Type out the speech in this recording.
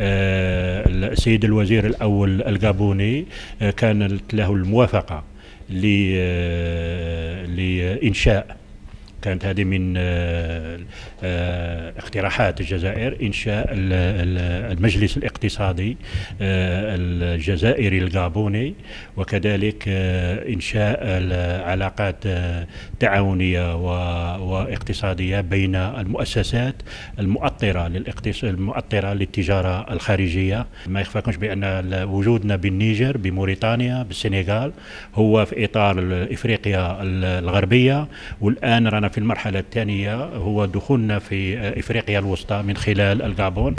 آه، السيد الوزير الأول الغابوني آه، كانت له الموافقة آه، لإنشاء. كانت هذه من اقتراحات الجزائر إنشاء المجلس الاقتصادي آه، الجزائري الغابوني وكذلك إنشاء العلاقات تعاونية واقتصادية بين المؤسسات المؤطرة المؤطرة للتجارة الخارجية. ما يخفاكمش بأن وجودنا بالنيجر بموريتانيا بالسنغال هو في إطار إفريقيا الغربية. والآن رانا في المرحلة الثانية هو دخولنا في إفريقيا الوسطى من خلال الغابون